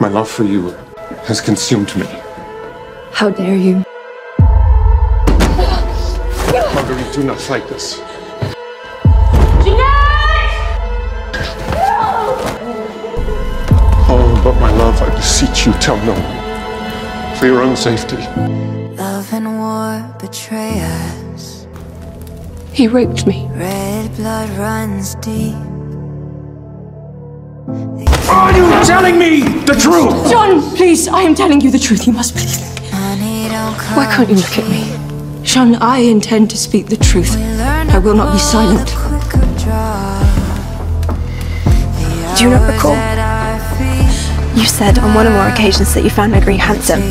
My love for you has consumed me. How dare you? Marguerite, do not fight this. But my love, I beseech you, tell no one. For your own safety. Love and war betray us. He raped me. Red blood runs deep. Are you telling me the truth? Jean, please, I am telling you the truth. You must believe me. Honey, don't come Why can't you look at me? Jean, I intend to speak the truth. I will not be silent. Do you not recall? You said on one or more occasions that you found Marguerite handsome,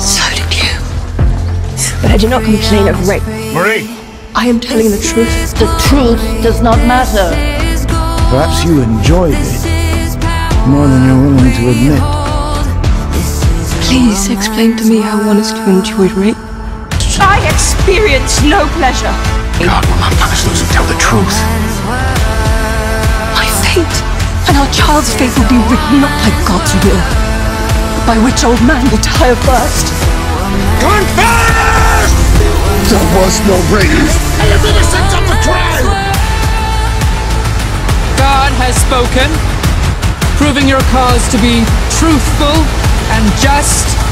So did you. but I did not complain of rape. Marie! I am telling the truth. The truth does not matter. Perhaps you enjoyed it more than you're willing to admit. Please explain to me how one is to enjoy rape. I experience no pleasure. God will not punish those who tell the truth. My fate and our child's fate will be written not by God's will, by which old man will tire first. Confess! There was no rape. I am innocent of the crime! God has spoken, proving your cause to be truthful and just